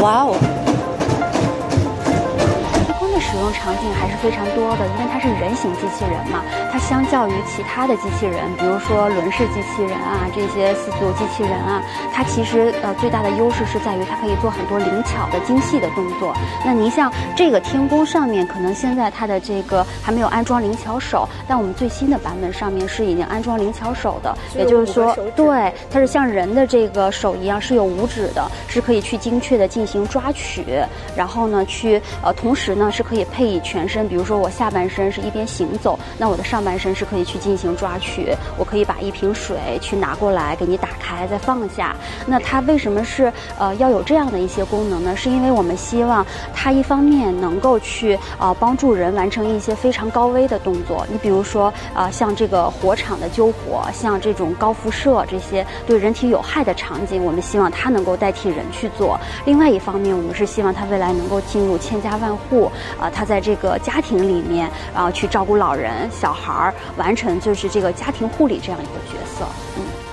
哇哦！使用场景还是非常多的，因为它是人形机器人嘛。它相较于其他的机器人，比如说轮式机器人啊，这些四足机器人啊，它其实呃最大的优势是在于它可以做很多灵巧的、精细的动作。那您像这个天宫上面，可能现在它的这个还没有安装灵巧手，但我们最新的版本上面是已经安装灵巧手的，也就是说，对，它是像人的这个手一样是有五指的，是可以去精确的进行抓取，然后呢，去呃同时呢是可以。配以全身，比如说我下半身是一边行走，那我的上半身是可以去进行抓取。我可以把一瓶水去拿过来，给你打开再放下。那它为什么是呃要有这样的一些功能呢？是因为我们希望它一方面能够去呃帮助人完成一些非常高危的动作。你比如说啊，像这个火场的救火，像这种高辐射这些对人体有害的场景，我们希望它能够代替人去做。另外一方面，我们是希望它未来能够进入千家万户啊。他在这个家庭里面，然后去照顾老人、小孩儿，完成就是这个家庭护理这样一个角色，嗯。